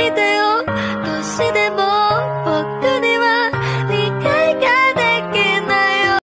いてよ。どうしても。